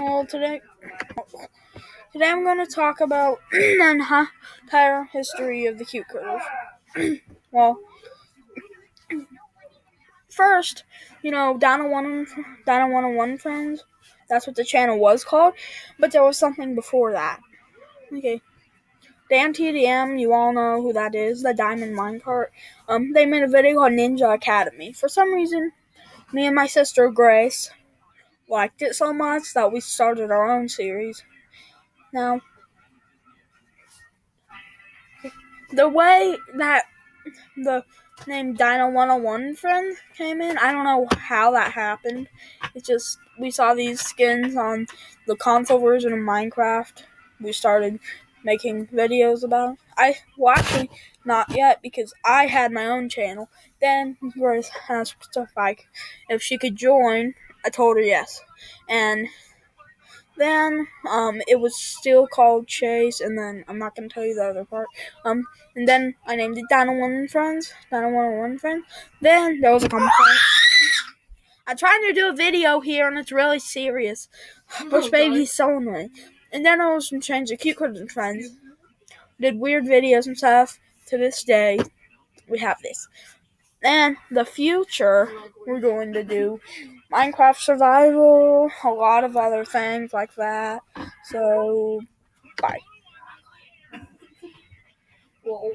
Well, today, today I'm going to talk about the entire history of the cute critters. well, first, you know, Dino One, Dino One on One Friends. That's what the channel was called, but there was something before that. Okay. Dan TDM, you all know who that is, the Diamond Minecart. Um, they made a video on Ninja Academy. For some reason, me and my sister Grace liked it so much that we started our own series. Now, the way that the name Dino 101 friend came in, I don't know how that happened. It's just we saw these skins on the console version of Minecraft. We started making videos about. I well actually not yet because I had my own channel. Then Grace asked if like if she could join. I told her yes, and then um it was still called Chase, and then I'm not gonna tell you the other part. Um, and then I named it Dino One and Friends, Dino One and One Friends. Then there was a complaint. I'm trying to do a video here, and it's really serious. Bush oh, baby's so annoying. And then I was changed to Cute Critters Friends. Did weird videos and stuff. To this day, we have this. And the future, we're going to do Minecraft Survival, a lot of other things like that. So, bye. Well,